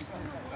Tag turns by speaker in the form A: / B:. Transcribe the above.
A: Thank you.